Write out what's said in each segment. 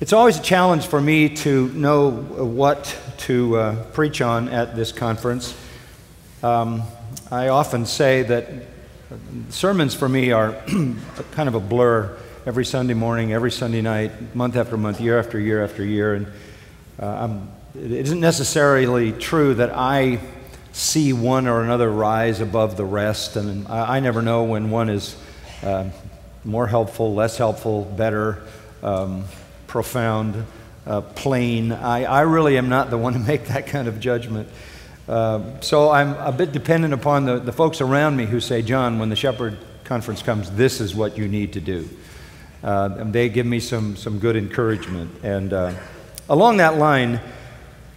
It's always a challenge for me to know what to uh, preach on at this conference. Um, I often say that sermons for me are kind of a blur every Sunday morning, every Sunday night, month after month, year after year after year. And uh, it isn't necessarily true that I see one or another rise above the rest, and I, I never know when one is uh, more helpful, less helpful, better. Um, profound, uh, plain. I, I really am not the one to make that kind of judgment. Uh, so I'm a bit dependent upon the, the folks around me who say, John, when the Shepherd Conference comes, this is what you need to do. Uh, and they give me some, some good encouragement. And uh, along that line,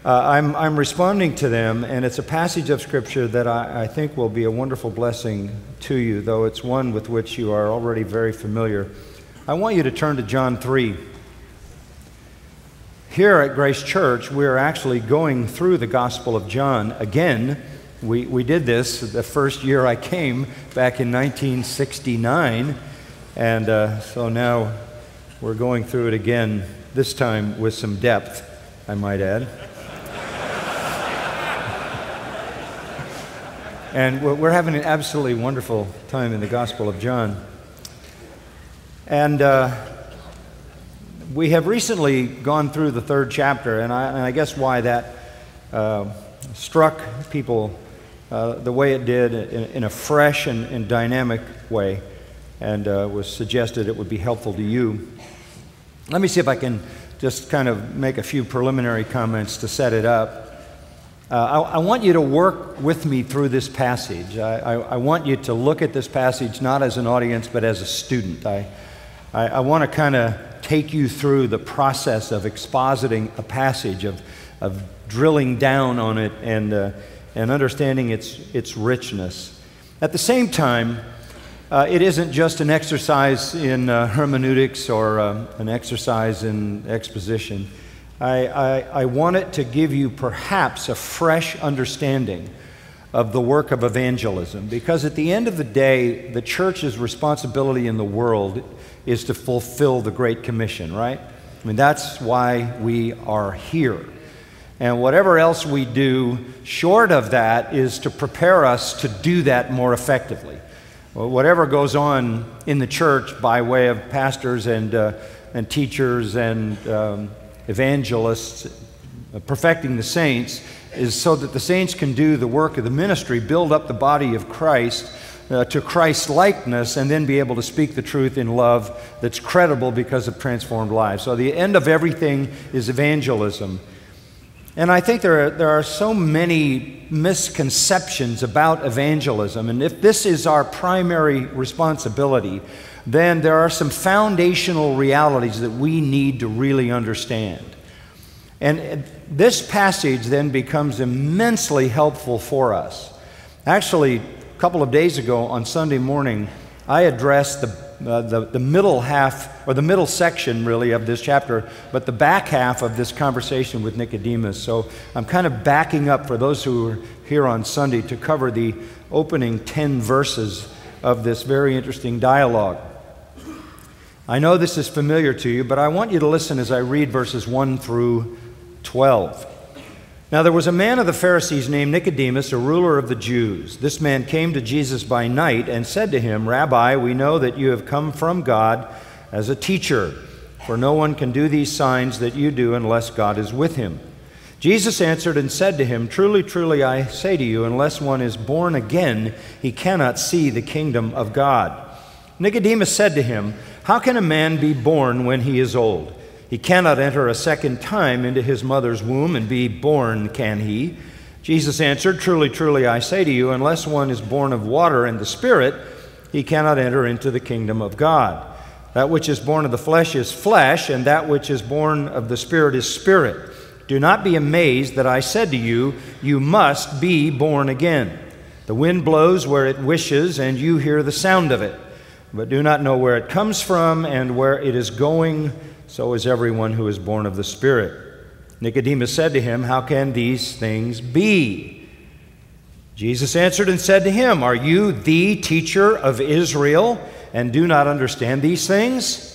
uh, I'm, I'm responding to them, and it's a passage of Scripture that I, I think will be a wonderful blessing to you, though it's one with which you are already very familiar. I want you to turn to John 3. Here at Grace Church, we're actually going through the Gospel of John again. We, we did this the first year I came back in 1969, and uh, so now we're going through it again, this time with some depth, I might add. and we're having an absolutely wonderful time in the Gospel of John. And uh, we have recently gone through the third chapter, and I, and I guess why that uh, struck people uh, the way it did in, in a fresh and, and, dynamic way, and uh, was suggested it would be helpful to you. Let me see if I can just kind of make a few preliminary comments to set it up. Uh, I, I, want you to work with me through this passage. I, I, I, want you to look at this passage not as an audience, but as a student. I, I, want to kind of take you through the process of expositing a passage, of, of drilling down on it and, uh, and understanding its, its richness. At the same time, uh, it isn't just an exercise in uh, hermeneutics or uh, an exercise in exposition. I, I, I want it to give you perhaps a fresh understanding of the work of evangelism because at the end of the day, the church's responsibility in the world is to fulfill the Great Commission, right? I mean, that's why we are here. And whatever else we do short of that is to prepare us to do that more effectively. Whatever goes on in the church by way of pastors and, uh, and teachers and um, evangelists uh, perfecting the saints is so that the saints can do the work of the ministry, build up the body of Christ uh, to Christ's likeness and then be able to speak the truth in love that's credible because of transformed lives. So, the end of everything is evangelism. And I think there are, there are so many misconceptions about evangelism. And if this is our primary responsibility, then there are some foundational realities that we need to really understand. And this passage then becomes immensely helpful for us. Actually, a couple of days ago on Sunday morning, I addressed the, uh, the, the middle half, or the middle section really of this chapter, but the back half of this conversation with Nicodemus. So I'm kind of backing up for those who are here on Sunday to cover the opening 10 verses of this very interesting dialogue. I know this is familiar to you, but I want you to listen as I read verses 1 through 12. Now, there was a man of the Pharisees named Nicodemus, a ruler of the Jews. This man came to Jesus by night and said to him, Rabbi, we know that you have come from God as a teacher, for no one can do these signs that you do unless God is with him. Jesus answered and said to him, Truly, truly, I say to you, unless one is born again, he cannot see the kingdom of God. Nicodemus said to him, How can a man be born when he is old? He cannot enter a second time into his mother's womb and be born, can he? Jesus answered, Truly, truly, I say to you, unless one is born of water and the Spirit, he cannot enter into the kingdom of God. That which is born of the flesh is flesh, and that which is born of the Spirit is spirit. Do not be amazed that I said to you, You must be born again. The wind blows where it wishes, and you hear the sound of it, but do not know where it comes from and where it is going so is everyone who is born of the Spirit. Nicodemus said to him, How can these things be? Jesus answered and said to him, Are you the teacher of Israel and do not understand these things?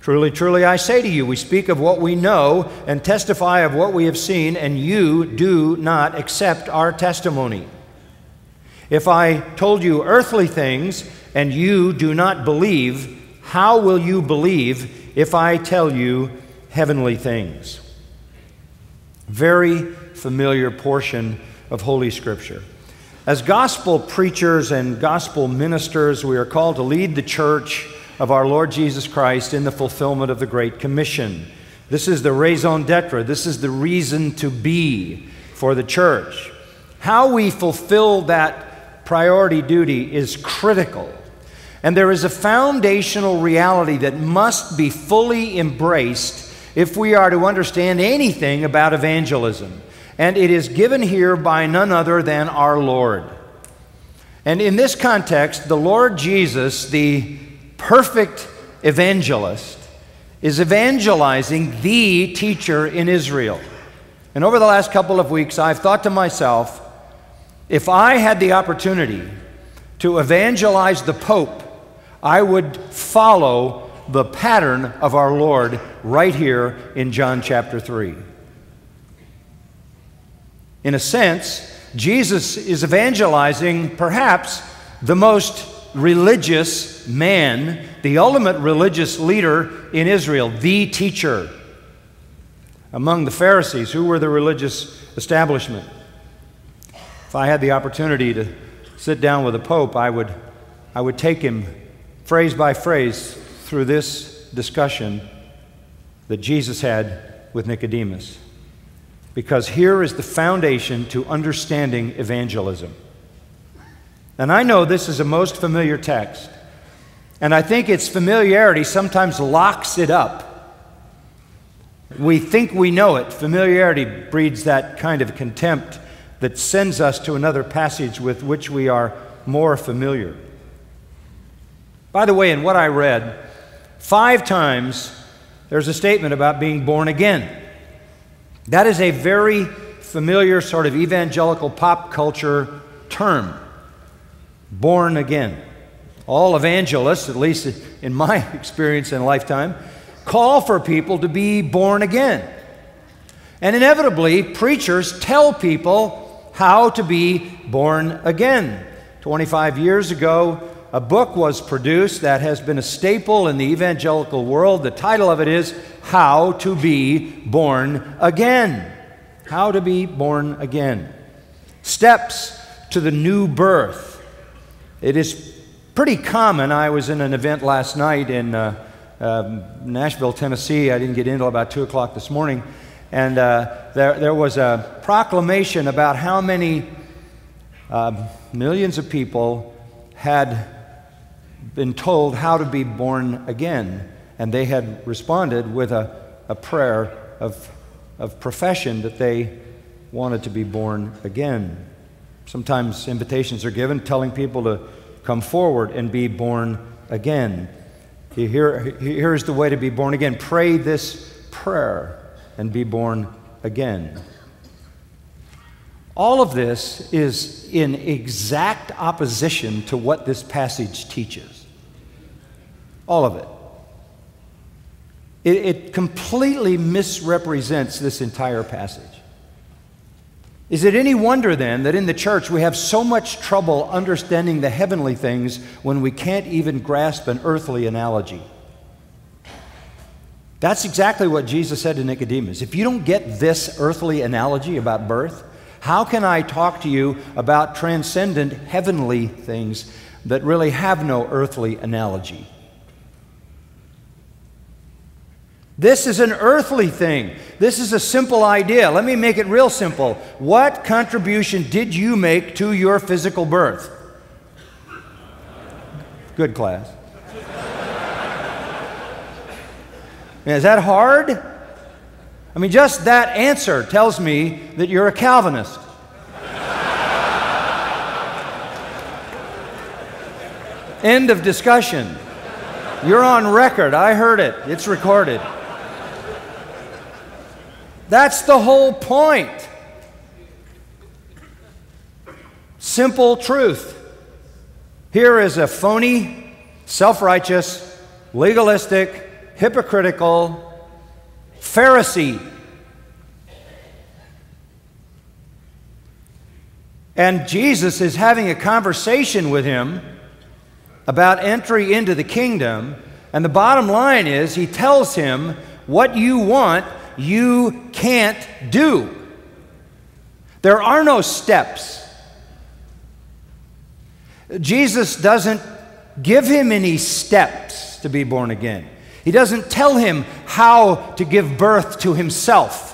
Truly, truly, I say to you, we speak of what we know and testify of what we have seen, and you do not accept our testimony. If I told you earthly things and you do not believe, how will you believe if I tell you heavenly things? Very familiar portion of Holy Scripture. As gospel preachers and gospel ministers, we are called to lead the church of our Lord Jesus Christ in the fulfillment of the Great Commission. This is the raison d'etre, this is the reason to be for the church. How we fulfill that priority duty is critical. And there is a foundational reality that must be fully embraced if we are to understand anything about evangelism. And it is given here by none other than our Lord. And in this context, the Lord Jesus, the perfect evangelist, is evangelizing the teacher in Israel. And over the last couple of weeks, I've thought to myself if I had the opportunity to evangelize the Pope, I would follow the pattern of our Lord right here in John chapter 3. In a sense, Jesus is evangelizing perhaps the most religious man, the ultimate religious leader in Israel, the teacher. Among the Pharisees, who were the religious establishment? If I had the opportunity to sit down with a pope, I would, I would take him phrase by phrase through this discussion that Jesus had with Nicodemus. Because here is the foundation to understanding evangelism. And I know this is a most familiar text, and I think its familiarity sometimes locks it up. We think we know it. Familiarity breeds that kind of contempt that sends us to another passage with which we are more familiar. By the way, in what I read, five times there's a statement about being born again. That is a very familiar sort of evangelical pop culture term born again. All evangelists, at least in my experience and lifetime, call for people to be born again. And inevitably, preachers tell people how to be born again. 25 years ago, a book was produced that has been a staple in the evangelical world. The title of it is How to Be Born Again. How to Be Born Again. Steps to the new birth. It is pretty common. I was in an event last night in uh, uh, Nashville, Tennessee. I didn't get in until about 2 o'clock this morning. And uh, there, there was a proclamation about how many um, millions of people had been told how to be born again. And they had responded with a, a prayer of, of profession that they wanted to be born again. Sometimes invitations are given telling people to come forward and be born again. Here, here's the way to be born again pray this prayer and be born again. All of this is in exact opposition to what this passage teaches. All of it. It, it completely misrepresents this entire passage. Is it any wonder then that in the church we have so much trouble understanding the heavenly things when we can't even grasp an earthly analogy? That's exactly what Jesus said to Nicodemus. If you don't get this earthly analogy about birth, how can I talk to you about transcendent heavenly things that really have no earthly analogy? This is an earthly thing. This is a simple idea. Let me make it real simple. What contribution did you make to your physical birth? Good class. Is that hard? I mean, just that answer tells me that you're a Calvinist. End of discussion. You're on record. I heard it. It's recorded. That's the whole point. Simple truth. Here is a phony, self righteous, legalistic, hypocritical Pharisee. And Jesus is having a conversation with him about entry into the kingdom. And the bottom line is, he tells him, What you want, you can't do. There are no steps. Jesus doesn't give him any steps to be born again. He doesn't tell him how to give birth to himself.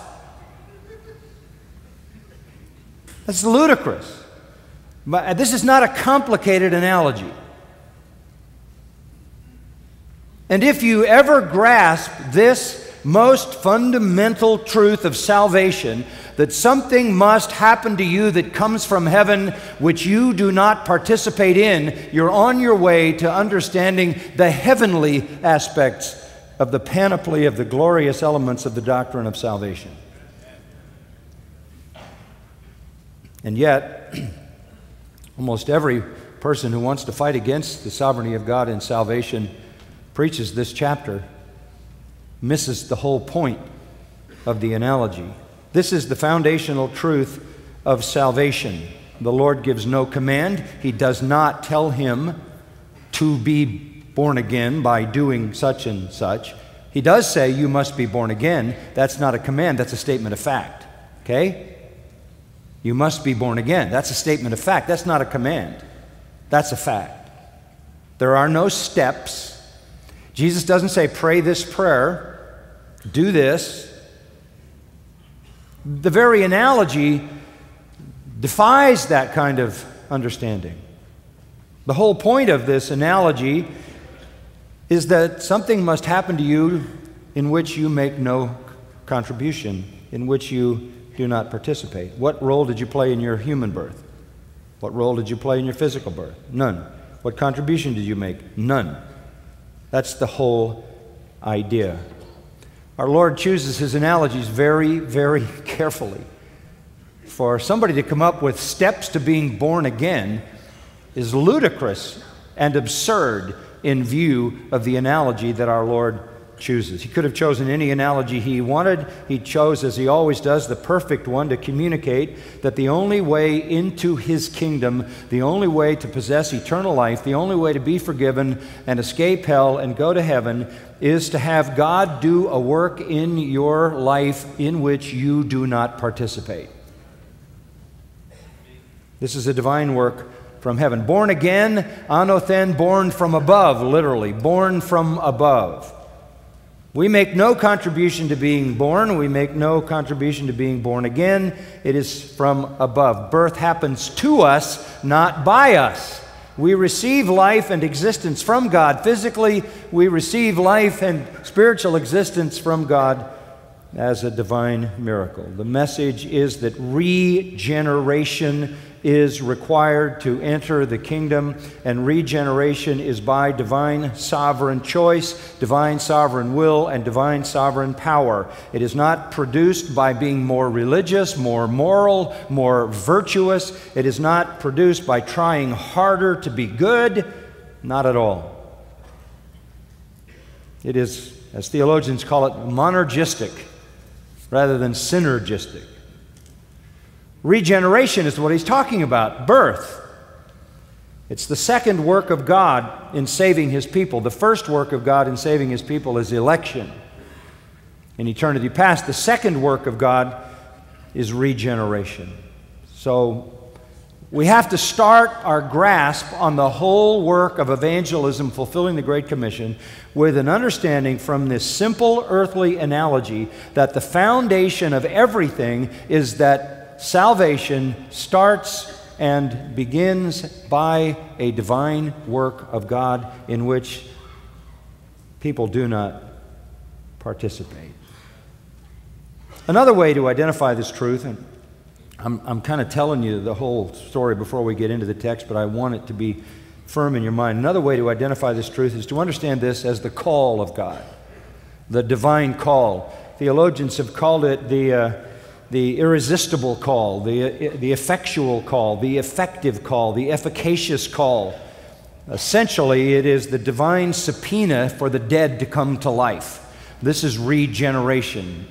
That's ludicrous. But uh, this is not a complicated analogy. And if you ever grasp this most fundamental truth of salvation, that something must happen to you that comes from heaven which you do not participate in, you're on your way to understanding the heavenly aspects of the panoply of the glorious elements of the doctrine of salvation. And yet, almost every person who wants to fight against the sovereignty of God in salvation preaches this chapter misses the whole point of the analogy. This is the foundational truth of salvation. The Lord gives no command. He does not tell him to be born again by doing such and such. He does say you must be born again. That's not a command, that's a statement of fact. Okay? You must be born again. That's a statement of fact. That's not a command. That's a fact. There are no steps. Jesus doesn't say, pray this prayer, do this, the very analogy defies that kind of understanding. The whole point of this analogy is that something must happen to you in which you make no contribution, in which you do not participate. What role did you play in your human birth? What role did you play in your physical birth? None. What contribution did you make? None. That's the whole idea. Our Lord chooses his analogies very, very carefully. For somebody to come up with steps to being born again is ludicrous and absurd in view of the analogy that our Lord chooses. He could have chosen any analogy he wanted. He chose, as he always does, the perfect one to communicate that the only way into his kingdom, the only way to possess eternal life, the only way to be forgiven and escape hell and go to heaven is to have God do a work in your life in which you do not participate. This is a divine work from heaven. Born again, anothen, born from above, literally, born from above. We make no contribution to being born. We make no contribution to being born again. It is from above. Birth happens to us, not by us. We receive life and existence from God physically. We receive life and spiritual existence from God as a divine miracle. The message is that regeneration is required to enter the kingdom, and regeneration is by divine sovereign choice, divine sovereign will, and divine sovereign power. It is not produced by being more religious, more moral, more virtuous. It is not produced by trying harder to be good. Not at all. It is, as theologians call it, monergistic rather than synergistic. Regeneration is what he's talking about birth. It's the second work of God in saving his people. The first work of God in saving his people is election in eternity past. The second work of God is regeneration. So we have to start our grasp on the whole work of evangelism, fulfilling the Great Commission, with an understanding from this simple earthly analogy that the foundation of everything is that salvation starts and begins by a divine work of God in which people do not participate. Another way to identify this truth, and I'm, I'm kind of telling you the whole story before we get into the text, but I want it to be firm in your mind. Another way to identify this truth is to understand this as the call of God, the divine call. Theologians have called it the. Uh, the irresistible call, the, the effectual call, the effective call, the efficacious call. Essentially, it is the divine subpoena for the dead to come to life. This is regeneration.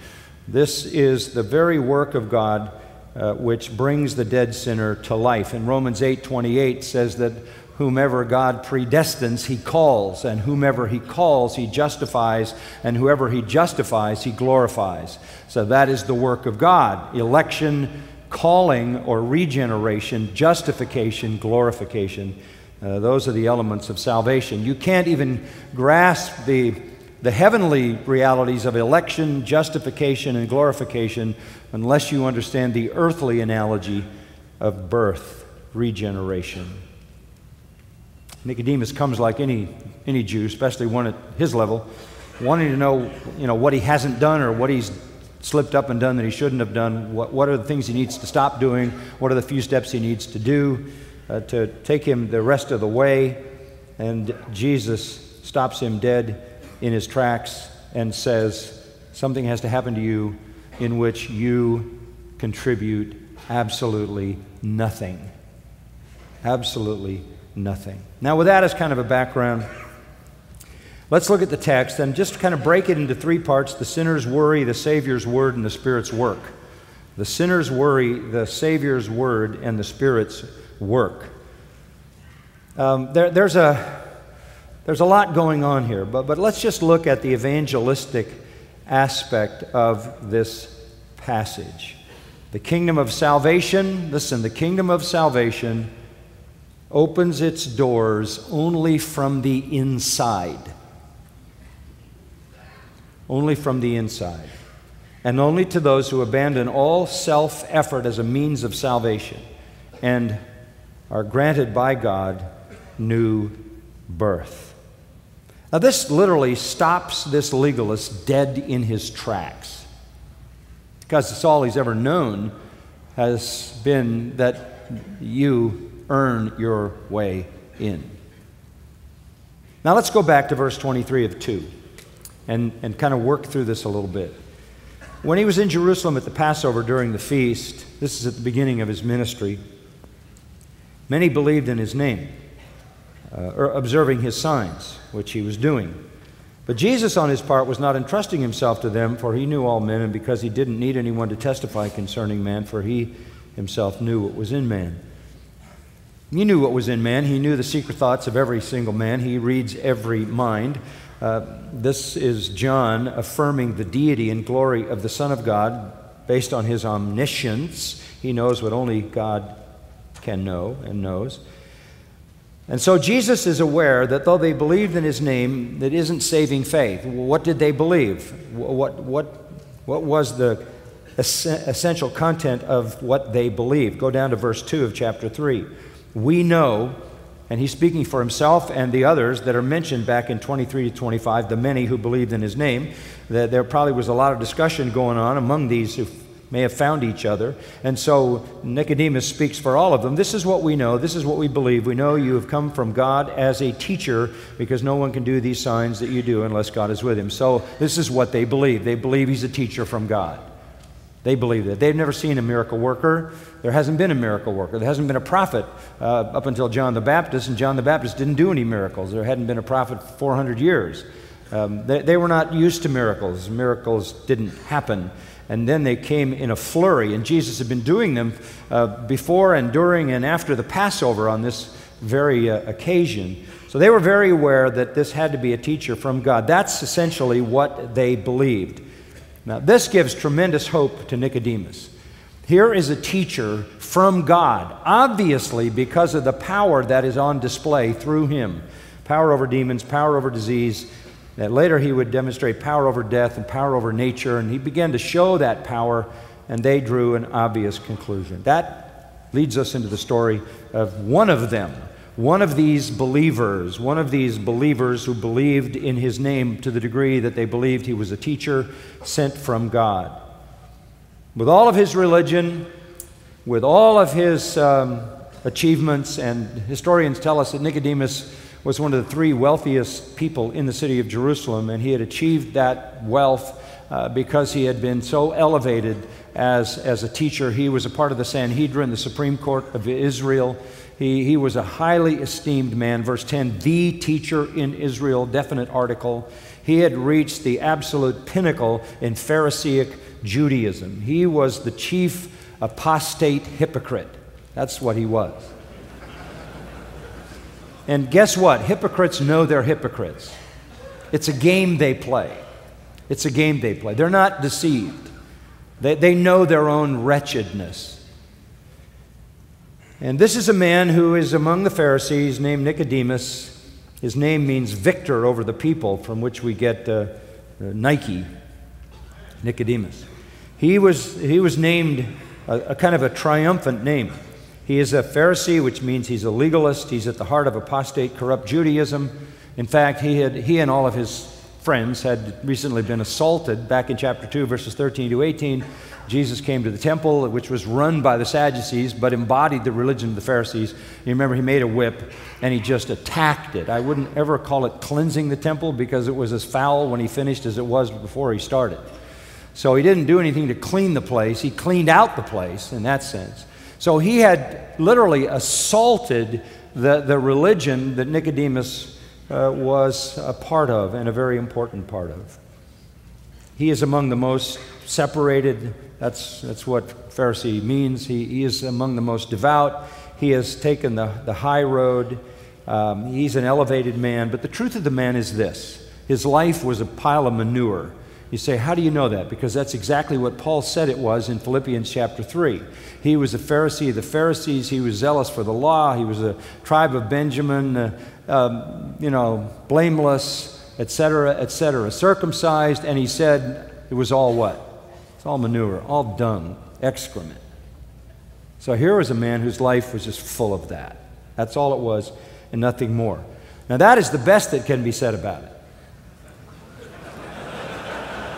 This is the very work of God uh, which brings the dead sinner to life. In Romans 8 28 says that whomever God predestines, he calls, and whomever he calls, he justifies, and whoever he justifies, he glorifies. So that is the work of God election, calling, or regeneration, justification, glorification. Uh, those are the elements of salvation. You can't even grasp the, the heavenly realities of election, justification, and glorification unless you understand the earthly analogy of birth, regeneration. Nicodemus comes like any, any Jew, especially one at his level, wanting to know, you know what he hasn't done or what he's slipped up and done that he shouldn't have done. What, what are the things he needs to stop doing? What are the few steps he needs to do uh, to take him the rest of the way? And Jesus stops him dead in his tracks and says, Something has to happen to you in which you contribute absolutely nothing. Absolutely nothing. Now, with that as kind of a background, let's look at the text and just kind of break it into three parts the sinner's worry, the Savior's word, and the Spirit's work. The sinner's worry, the Savior's word, and the Spirit's work. Um, there, there's, a, there's a lot going on here, but, but let's just look at the evangelistic aspect of this passage. The kingdom of salvation, listen, the kingdom of salvation opens its doors only from the inside. Only from the inside. And only to those who abandon all self effort as a means of salvation and are granted by God new birth. Now, this literally stops this legalist dead in his tracks because it's all he's ever known has been that you earn your way in. Now, let's go back to verse 23 of 2 and, and kind of work through this a little bit. When he was in Jerusalem at the Passover during the feast, this is at the beginning of his ministry, many believed in his name uh, or observing his signs, which he was doing. But Jesus, on his part, was not entrusting himself to them, for he knew all men, and because he didn't need anyone to testify concerning man, for he himself knew what was in man. He knew what was in man. He knew the secret thoughts of every single man. He reads every mind. Uh, this is John affirming the deity and glory of the Son of God based on his omniscience. He knows what only God can know and knows. And so Jesus is aware that though they believed in his name, that isn't saving faith. What did they believe? What, what, what was the essential content of what they believed? Go down to verse 2 of chapter 3. We know, and he's speaking for himself and the others that are mentioned back in 23 to 25, the many who believed in his name, that there probably was a lot of discussion going on among these who may have found each other. And so Nicodemus speaks for all of them. This is what we know. This is what we believe. We know you have come from God as a teacher because no one can do these signs that you do unless God is with him. So this is what they believe. They believe he's a teacher from God. They believe that. They've never seen a miracle worker. There hasn't been a miracle worker. There hasn't been a prophet uh, up until John the Baptist, and John the Baptist didn't do any miracles. There hadn't been a prophet for 400 years. Um, they, they were not used to miracles. Miracles didn't happen and then they came in a flurry. And Jesus had been doing them uh, before and during and after the Passover on this very uh, occasion. So they were very aware that this had to be a teacher from God. That's essentially what they believed. Now, this gives tremendous hope to Nicodemus. Here is a teacher from God, obviously because of the power that is on display through him power over demons, power over disease, that later he would demonstrate power over death and power over nature, and he began to show that power, and they drew an obvious conclusion. That leads us into the story of one of them, one of these believers, one of these believers who believed in his name to the degree that they believed he was a teacher sent from God. With all of his religion, with all of his um, achievements, and historians tell us that Nicodemus was one of the three wealthiest people in the city of Jerusalem, and he had achieved that wealth uh, because he had been so elevated as, as a teacher. He was a part of the Sanhedrin, the Supreme Court of Israel. He, he was a highly esteemed man. Verse 10 the teacher in Israel, definite article. He had reached the absolute pinnacle in Pharisaic Judaism. He was the chief apostate hypocrite. That's what he was. And guess what? Hypocrites know they're hypocrites. It's a game they play. It's a game they play. They're not deceived, they, they know their own wretchedness. And this is a man who is among the Pharisees named Nicodemus. His name means victor over the people, from which we get uh, uh, Nike, Nicodemus. He was, he was named a, a kind of a triumphant name. He is a Pharisee, which means he's a legalist. He's at the heart of apostate, corrupt Judaism. In fact, he, had, he and all of his friends had recently been assaulted back in chapter 2, verses 13 to 18. Jesus came to the temple, which was run by the Sadducees, but embodied the religion of the Pharisees. You remember, he made a whip and he just attacked it. I wouldn't ever call it cleansing the temple because it was as foul when he finished as it was before he started. So he didn't do anything to clean the place, he cleaned out the place in that sense. So he had literally assaulted the, the religion that Nicodemus uh, was a part of and a very important part of. He is among the most separated, that's, that's what Pharisee means. He, he is among the most devout. He has taken the, the high road. Um, he's an elevated man. But the truth of the man is this his life was a pile of manure. You say, How do you know that? Because that's exactly what Paul said it was in Philippians chapter 3. He was a Pharisee of the Pharisees. He was zealous for the law. He was a tribe of Benjamin, uh, um, you know, blameless, etc., etc., circumcised. And he said it was all what? It's all manure, all dung, excrement. So here was a man whose life was just full of that. That's all it was, and nothing more. Now, that is the best that can be said about it.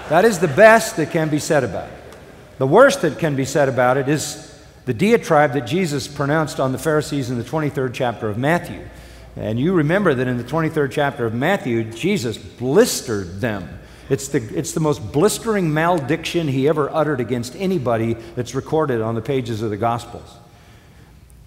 That is the best that can be said about it. The worst that can be said about it is the diatribe that Jesus pronounced on the Pharisees in the 23rd chapter of Matthew. And you remember that in the 23rd chapter of Matthew, Jesus blistered them. It's the, it's the most blistering malediction he ever uttered against anybody that's recorded on the pages of the Gospels.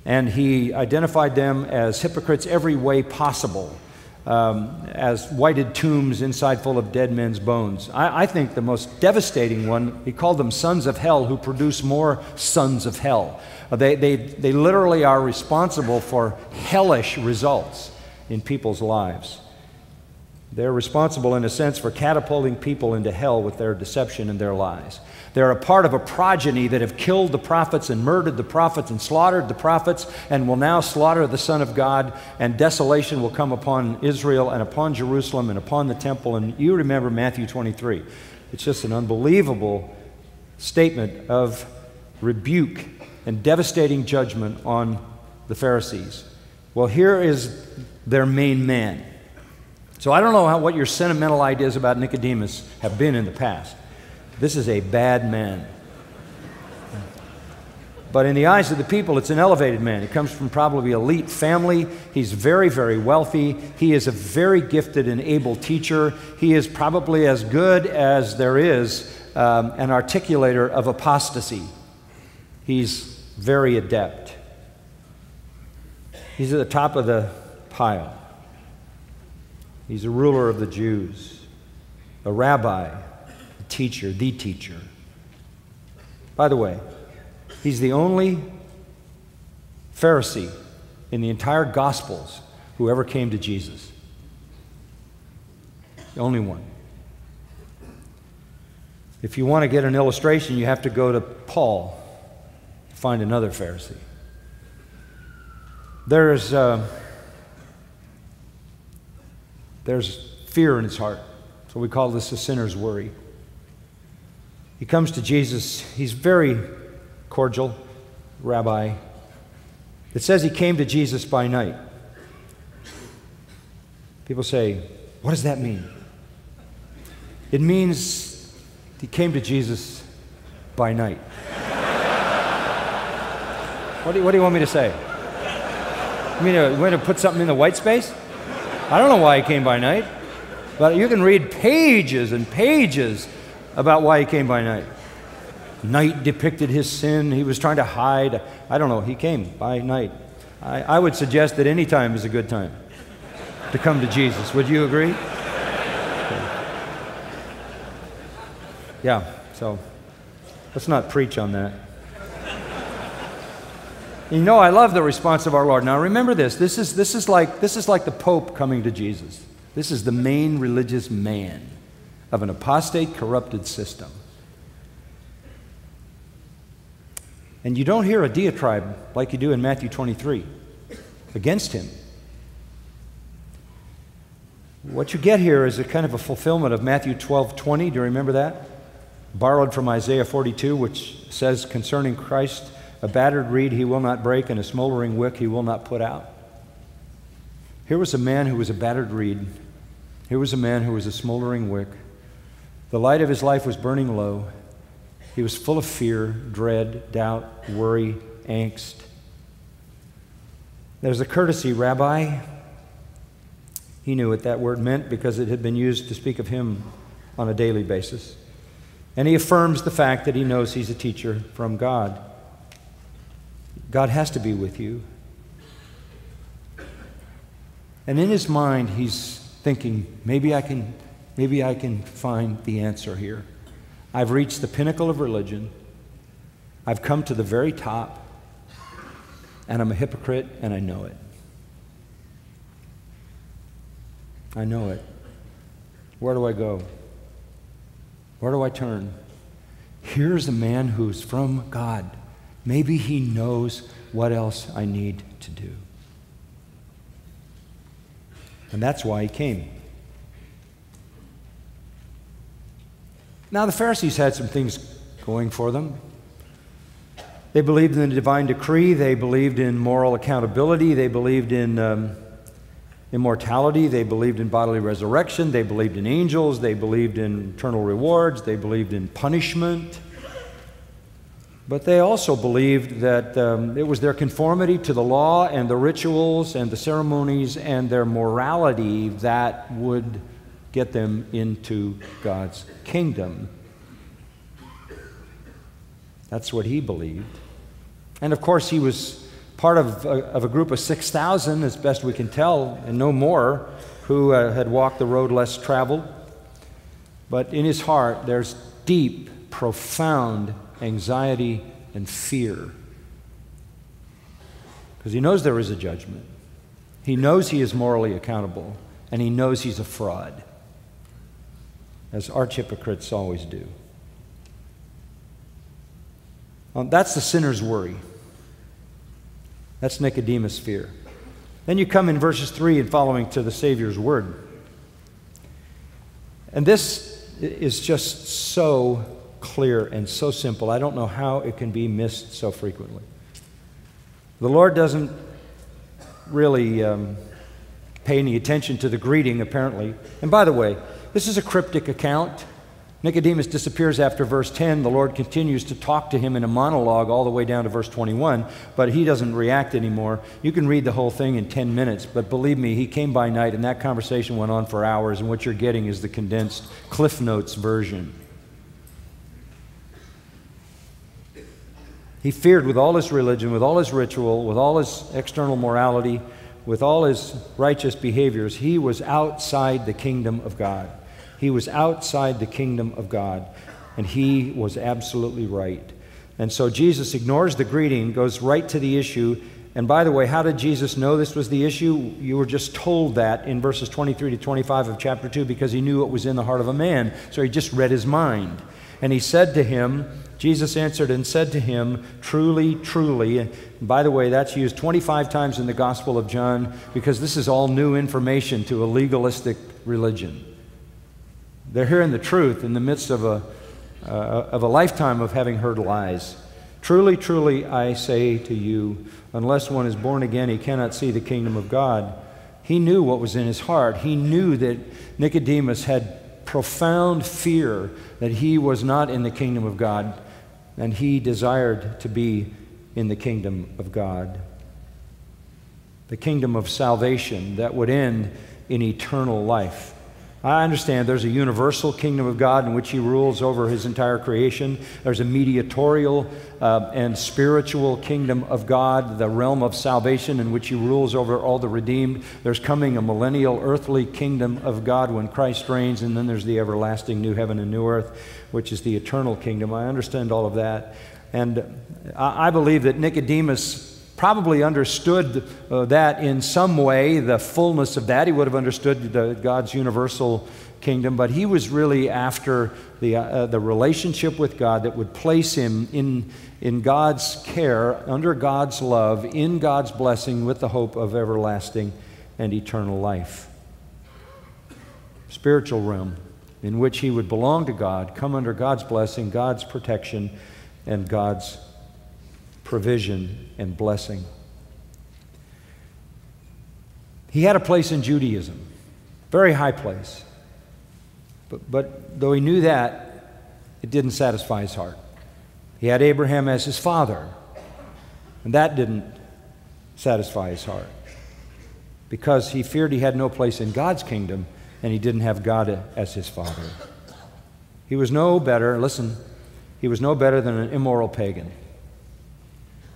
And he identified them as hypocrites every way possible um, as whited tombs inside full of dead men's bones. I, I, think the most devastating one, he called them sons of hell who produce more sons of hell. Uh, they, they, they literally are responsible for hellish results in people's lives. They're responsible, in a sense, for catapulting people into hell with their deception and their lies. They're a part of a progeny that have killed the prophets and murdered the prophets and slaughtered the prophets and will now slaughter the Son of God, and desolation will come upon Israel and upon Jerusalem and upon the temple. And you remember Matthew 23. It's just an unbelievable statement of rebuke and devastating judgment on the Pharisees. Well, here is their main man. So I don't know how, what your sentimental ideas about Nicodemus have been in the past. This is a bad man. But in the eyes of the people, it's an elevated man. He comes from probably an elite family. He's very, very wealthy. He is a very gifted and able teacher. He is probably as good as there is um, an articulator of apostasy. He's very adept. He's at the top of the pile. He's a ruler of the Jews, a rabbi, a teacher, the teacher. By the way, he's the only Pharisee in the entire Gospels who ever came to Jesus. The only one. If you want to get an illustration, you have to go to Paul to find another Pharisee. There's, uh, there's fear in his heart. So we call this a sinner's worry. He comes to Jesus. He's very cordial, Rabbi. It says he came to Jesus by night. People say, What does that mean? It means he came to Jesus by night. what, do you, what do you want me to say? You mean to, to put something in the white space? I don't know why he came by night, but you can read pages and pages about why he came by night. Night depicted his sin. He was trying to hide. I don't know. He came by night. I, I would suggest that any time is a good time to come to Jesus. Would you agree? Yeah, so let's not preach on that. You know, I love the response of our Lord. Now remember this. This is, this is, like, this is like the Pope coming to Jesus. This is the main religious man of an apostate, corrupted system. And you don't hear a diatribe like you do in Matthew 23 against him. What you get here is a kind of a fulfillment of Matthew 12 20. Do you remember that? Borrowed from Isaiah 42, which says concerning Christ, a battered reed he will not break, and a smoldering wick he will not put out. Here was a man who was a battered reed. Here was a man who was a smoldering wick. The light of his life was burning low. He was full of fear, dread, doubt, worry, angst. There's a courtesy, Rabbi. He knew what that word meant because it had been used to speak of him on a daily basis. And he affirms the fact that he knows he's a teacher from God. God has to be with you. And in his mind, he's thinking, maybe I can, maybe I can find the answer here. I've reached the pinnacle of religion. I've come to the very top, and I'm a hypocrite, and I know it. I know it. Where do I go? Where do I turn? Here's a man who's from God. Maybe he knows what else I need to do. And that's why he came. Now, the Pharisees had some things going for them. They believed in the divine decree, they believed in moral accountability, they believed in um, immortality, they believed in bodily resurrection, they believed in angels, they believed in eternal rewards, they believed in punishment. But they also believed that um, it was their conformity to the law and the rituals and the ceremonies and their morality that would get them into God's kingdom. That's what he believed. And of course, he was part of a, of a group of 6,000, as best we can tell, and no more, who uh, had walked the road less traveled. But in his heart, there's deep, profound anxiety and fear. Because he knows there is a judgment. He knows he is morally accountable, and he knows he's a fraud as arch hypocrites always do. Um, that's the sinner's worry. That's Nicodemus' fear. Then you come in verses 3 and following to the Savior's word. And this is just so clear and so simple. I don't know how it can be missed so frequently. The Lord doesn't really um, pay any attention to the greeting, apparently. And by the way, this is a cryptic account. Nicodemus disappears after verse 10. The Lord continues to talk to him in a monologue all the way down to verse 21, but he doesn't react anymore. You can read the whole thing in 10 minutes, but believe me, he came by night and that conversation went on for hours, and what you're getting is the condensed Cliff Notes version. He feared with all his religion, with all his ritual, with all his external morality, with all his righteous behaviors, he was outside the kingdom of God. He was outside the kingdom of God, and he was absolutely right. And so Jesus ignores the greeting, goes right to the issue. And by the way, how did Jesus know this was the issue? You were just told that in verses 23 to 25 of chapter 2 because he knew what was in the heart of a man. So he just read his mind. And he said to him, Jesus answered and said to him, Truly, truly. And by the way, that's used 25 times in the Gospel of John because this is all new information to a legalistic religion. They're hearing the truth in the midst of a, uh, of a lifetime of having heard lies. Truly, truly, I say to you, unless one is born again, he cannot see the kingdom of God. He knew what was in his heart. He knew that Nicodemus had profound fear that he was not in the kingdom of God, and he desired to be in the kingdom of God. The kingdom of salvation that would end in eternal life I understand there's a universal kingdom of God in which He rules over His entire creation. There's a mediatorial uh, and spiritual kingdom of God, the realm of salvation in which He rules over all the redeemed. There's coming a millennial earthly kingdom of God when Christ reigns, and then there's the everlasting new heaven and new earth, which is the eternal kingdom. I understand all of that. And I, I believe that Nicodemus probably understood uh, that in some way, the fullness of that. He would have understood the, God's universal kingdom, but he was really after the, uh, the relationship with God that would place him in, in God's care, under God's love, in God's blessing, with the hope of everlasting and eternal life. Spiritual realm in which he would belong to God, come under God's blessing, God's protection, and God's provision and blessing. He had a place in Judaism, very high place. But, but though he knew that, it didn't satisfy his heart. He had Abraham as his father, and that didn't satisfy his heart because he feared he had no place in God's kingdom and he didn't have God as his father. He was no better, listen, he was no better than an immoral pagan.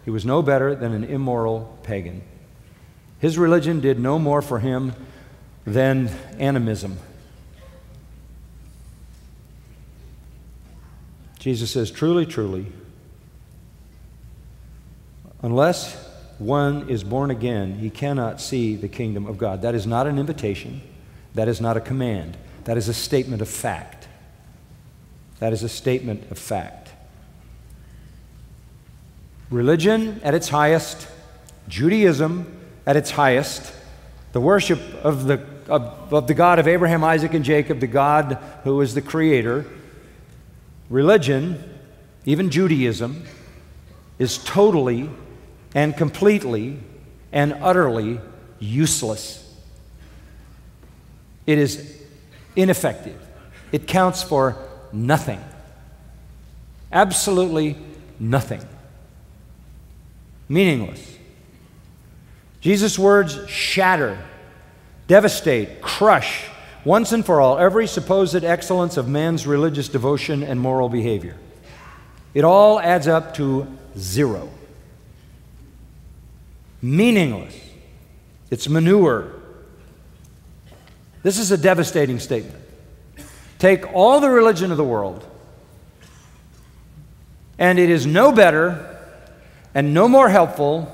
He was no better than an immoral pagan. His religion did no more for him than animism. Jesus says, Truly, truly, unless one is born again, he cannot see the kingdom of God. That is not an invitation. That is not a command. That is a statement of fact. That is a statement of fact. Religion at its highest, Judaism at its highest, the worship of the, of, of the God of Abraham, Isaac, and Jacob, the God who is the creator. Religion, even Judaism, is totally and completely and utterly useless. It is ineffective. It counts for nothing. Absolutely nothing meaningless. Jesus' words shatter, devastate, crush once and for all every supposed excellence of man's religious devotion and moral behavior. It all adds up to zero. Meaningless. It's manure. This is a devastating statement. Take all the religion of the world, and it is no better and no more helpful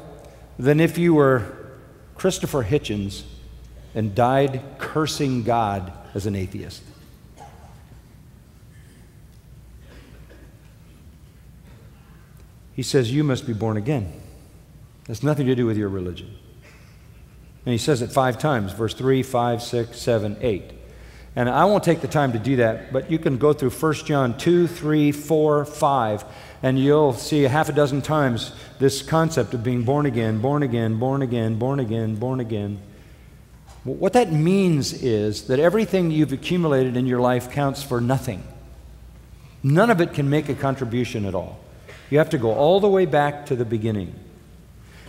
than if you were Christopher Hitchens and died cursing God as an atheist. He says, You must be born again. That's nothing to do with your religion. And he says it five times verse 3, 5, 6, 7, 8. And I won't take the time to do that, but you can go through 1 John 2, 3, 4, 5, and you'll see a half a dozen times this concept of being born again, born again, born again, born again, born again. What that means is that everything you've accumulated in your life counts for nothing. None of it can make a contribution at all. You have to go all the way back to the beginning.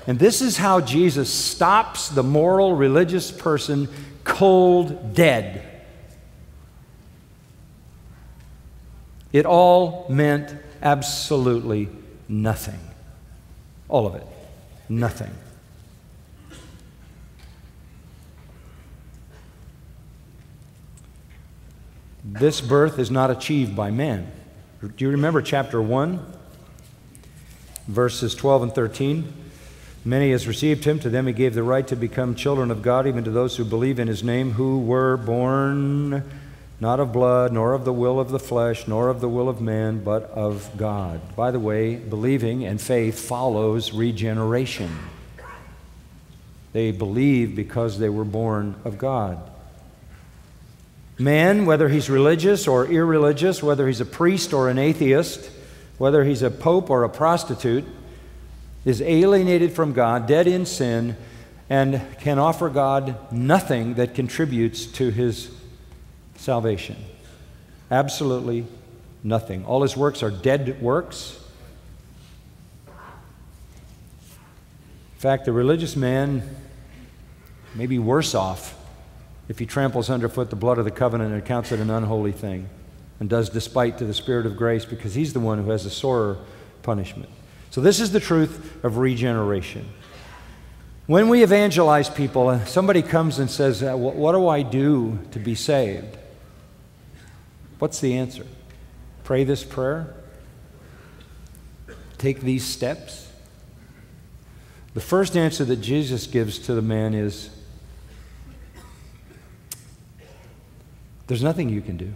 And this is how Jesus stops the moral religious person cold dead. It all meant Absolutely nothing. All of it. Nothing. This birth is not achieved by man. Do you remember chapter 1, verses 12 and 13? Many has received him, to them he gave the right to become children of God, even to those who believe in his name, who were born not of blood, nor of the will of the flesh, nor of the will of man, but of God. By the way, believing and faith follows regeneration. They believe because they were born of God. Man, whether he's religious or irreligious, whether he's a priest or an atheist, whether he's a pope or a prostitute, is alienated from God, dead in sin, and can offer God nothing that contributes to his salvation. Absolutely nothing. All his works are dead works. In fact, the religious man may be worse off if he tramples underfoot the blood of the covenant and counts it an unholy thing and does despite to the Spirit of grace because he's the one who has a sorer punishment. So, this is the truth of regeneration. When we evangelize people, somebody comes and says, uh, What do I do to be saved? What's the answer? Pray this prayer? Take these steps? The first answer that Jesus gives to the man is There's nothing you can do.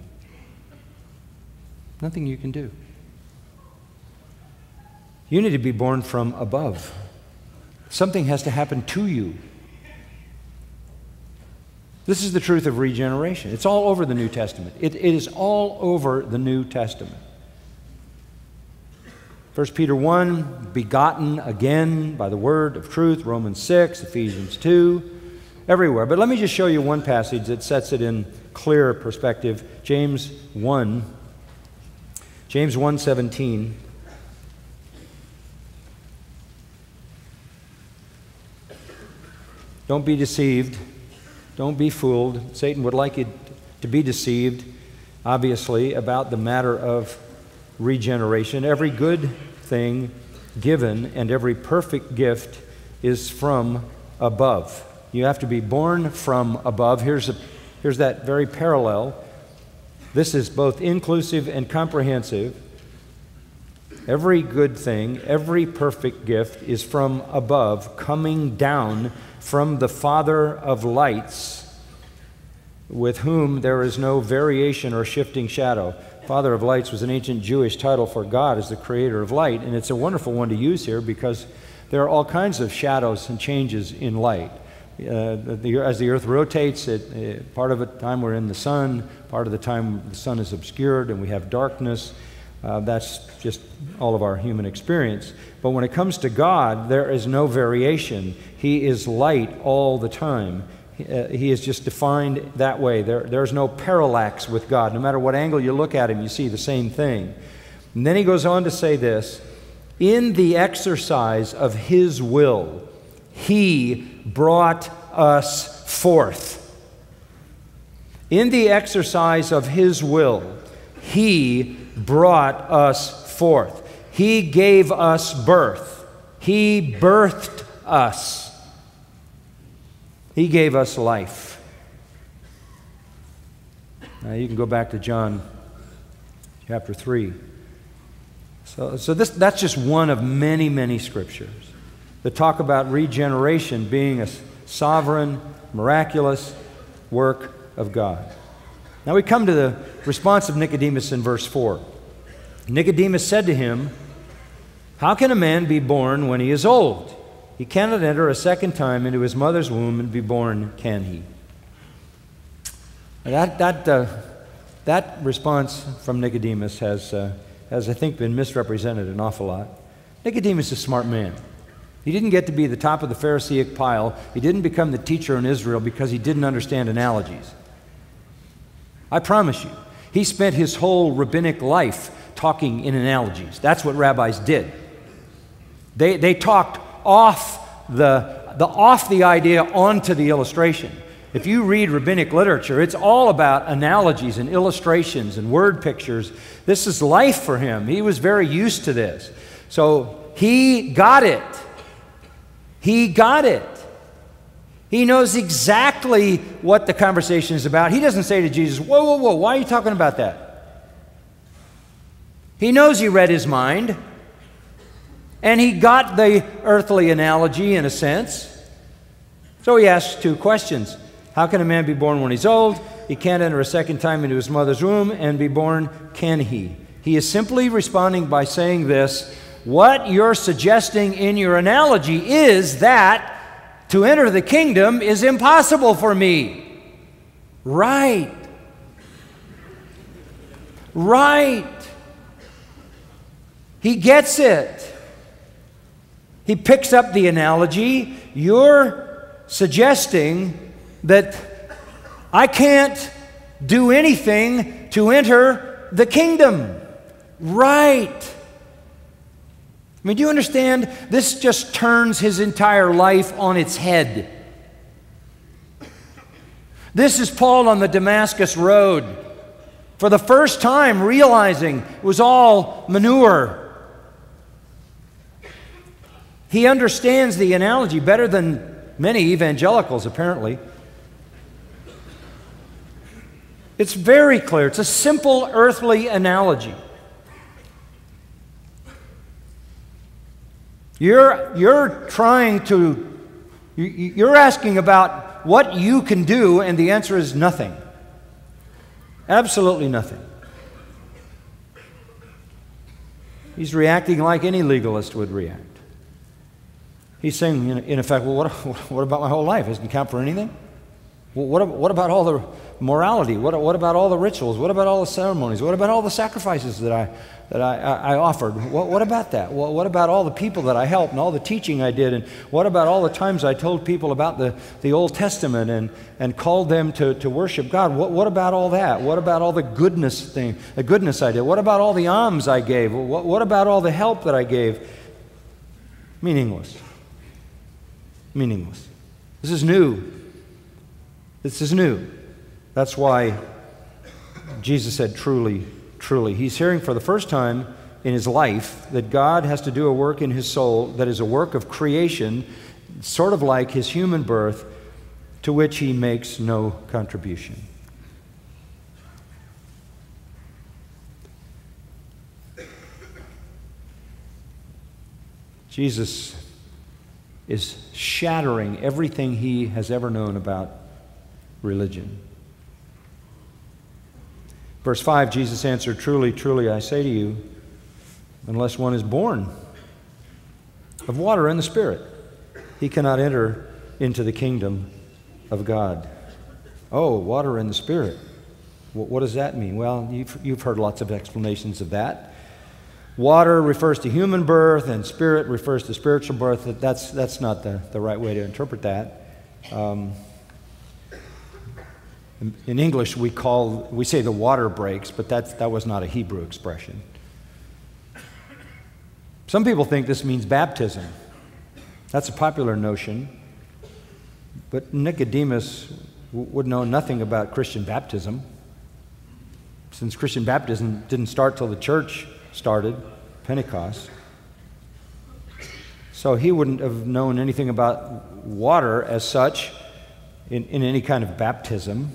Nothing you can do. You need to be born from above. Something has to happen to you. This is the truth of regeneration. It's all over the New Testament. it, it is all over the New Testament. 1 Peter 1, begotten again by the word of truth, Romans 6, Ephesians 2, everywhere. But let me just show you one passage that sets it in clear perspective. James 1, James 1:17. Don't be deceived. Don't be fooled. Satan would like you to be deceived, obviously, about the matter of regeneration. Every good thing given and every perfect gift is from above. You have to be born from above. Here's, a, here's that very parallel. This is both inclusive and comprehensive. Every good thing, every perfect gift is from above, coming down from the Father of lights, with whom there is no variation or shifting shadow. Father of lights was an ancient Jewish title for God as the creator of light, and it's a wonderful one to use here because there are all kinds of shadows and changes in light. Uh, the, as the earth rotates, it, it, part of the time we're in the sun, part of the time the sun is obscured and we have darkness. Uh, that's just all of our human experience. But when it comes to God, there is no variation. He is light all the time. Uh, he is just defined that way. There, there's no parallax with God. No matter what angle you look at him, you see the same thing. And then he goes on to say this In the exercise of his will, he brought us forth. In the exercise of his will, he brought us forth. He gave us birth. He birthed us. He gave us life. Now you can go back to John chapter 3. So, so this, that's just one of many, many scriptures that talk about regeneration being a sovereign, miraculous work of God. Now we come to the response of Nicodemus in verse 4. Nicodemus said to him, How can a man be born when he is old? He cannot enter a second time into his mother's womb and be born, can he? That, that, uh, that response from Nicodemus has, uh, has, I think, been misrepresented an awful lot. Nicodemus is a smart man. He didn't get to be the top of the Pharisaic pile. He didn't become the teacher in Israel because he didn't understand analogies. I promise you, he spent his whole rabbinic life talking in analogies. That's what rabbis did. They, they talked off the, the, off the idea onto the illustration. If you read rabbinic literature, it's all about analogies and illustrations and word pictures. This is life for him. He was very used to this. So he got it. He got it. He knows exactly what the conversation is about. He doesn't say to Jesus, Whoa, whoa, whoa, why are you talking about that? He knows he read his mind, and he got the earthly analogy in a sense. So he asks two questions How can a man be born when he's old? He can't enter a second time into his mother's womb and be born, can he? He is simply responding by saying this What you're suggesting in your analogy is that to enter the kingdom is impossible for me. Right. Right. He gets it. He picks up the analogy. You're suggesting that I can't do anything to enter the kingdom. Right. Mean, do you understand? This just turns his entire life on its head. This is Paul on the Damascus Road, for the first time realizing it was all manure. He understands the analogy better than many evangelicals, apparently. It's very clear. It's a simple earthly analogy. You're, you're trying to, you're asking about what you can do, and the answer is nothing. Absolutely nothing. He's reacting like any legalist would react. He's saying, in effect, well, what, what about my whole life? Doesn't count for anything? What, what about all the morality? What, what about all the rituals? What about all the ceremonies? What about all the sacrifices that I, that I, I, offered? What, what about that? Well, what about all the people that I helped and all the teaching I did? And what about all the times I told people about the, the Old Testament and, and called them to, to worship God? What, what about all that? What about all the goodness thing, the goodness I did? What about all the alms I gave? What, what about all the help that I gave? Meaningless. Meaningless. This is new. This is new. That's why Jesus said, truly, truly. He's hearing for the first time in his life that God has to do a work in his soul that is a work of creation, sort of like his human birth, to which he makes no contribution. Jesus is shattering everything he has ever known about religion. Verse 5 Jesus answered, Truly, truly, I say to you, unless one is born of water and the Spirit, he cannot enter into the kingdom of God. Oh, water and the Spirit. What does that mean? Well, you've, you've heard lots of explanations of that. Water refers to human birth, and spirit refers to spiritual birth. That's, that's not the, the right way to interpret that. Um, in English, we call we say the water breaks, but that's, that was not a Hebrew expression. Some people think this means baptism. That's a popular notion. But Nicodemus would know nothing about Christian baptism, since Christian baptism didn't start till the church started, Pentecost. So he wouldn't have known anything about water as such in, in any kind of baptism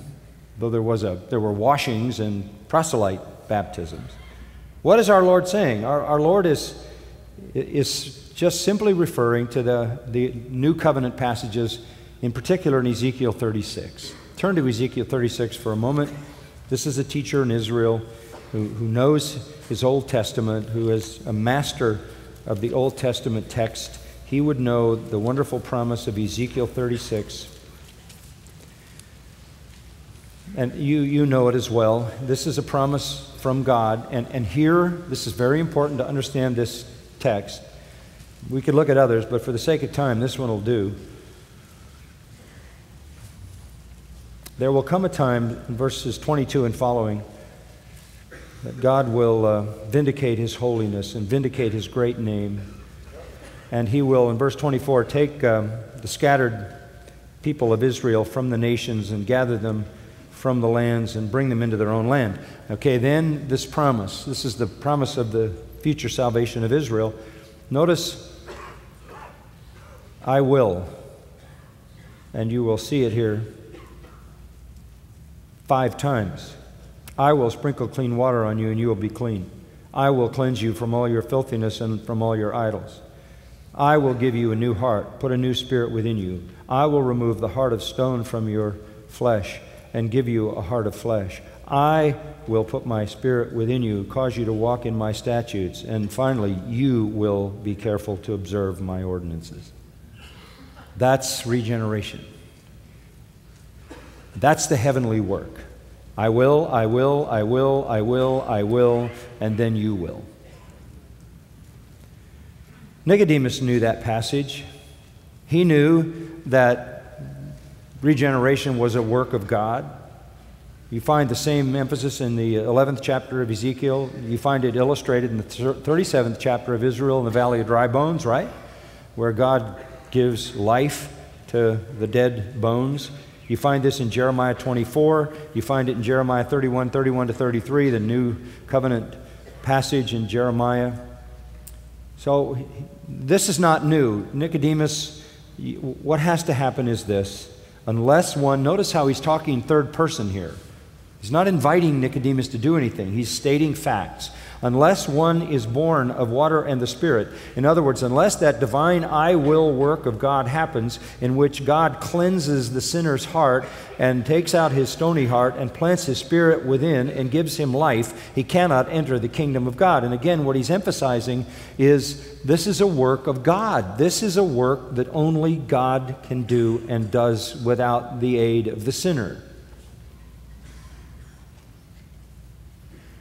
though there, was a, there were washings and proselyte baptisms. What is our Lord saying? Our, our Lord is, is just simply referring to the, the new covenant passages, in particular in Ezekiel 36. Turn to Ezekiel 36 for a moment. This is a teacher in Israel who, who knows his Old Testament, who is a master of the Old Testament text. He would know the wonderful promise of Ezekiel 36 and you, you know it as well. This is a promise from God. And, and here, this is very important to understand this text. We could look at others, but for the sake of time, this one will do. There will come a time, in verses 22 and following, that God will uh, vindicate his holiness and vindicate his great name. And he will, in verse 24, take um, the scattered people of Israel from the nations and gather them from the lands and bring them into their own land. Okay, then this promise. This is the promise of the future salvation of Israel. Notice, I will, and you will see it here five times. I will sprinkle clean water on you, and you will be clean. I will cleanse you from all your filthiness and from all your idols. I will give you a new heart, put a new spirit within you. I will remove the heart of stone from your flesh and give you a heart of flesh. I will put my spirit within you, cause you to walk in my statutes, and finally, you will be careful to observe my ordinances. That's regeneration. That's the heavenly work. I will, I will, I will, I will, I will, and then you will. Nicodemus knew that passage. He knew that regeneration was a work of God. You find the same emphasis in the 11th chapter of Ezekiel. You find it illustrated in the 37th chapter of Israel in the Valley of Dry Bones, right? Where God gives life to the dead bones. You find this in Jeremiah 24. You find it in Jeremiah 31, 31 to 33, the new covenant passage in Jeremiah. So this is not new. Nicodemus, what has to happen is this unless one, notice how he's talking third person here. He's not inviting Nicodemus to do anything, he's stating facts unless one is born of water and the Spirit. In other words, unless that divine I will work of God happens, in which God cleanses the sinner's heart and takes out his stony heart and plants his Spirit within and gives him life, he cannot enter the kingdom of God. And again, what he's emphasizing is this is a work of God. This is a work that only God can do and does without the aid of the sinner.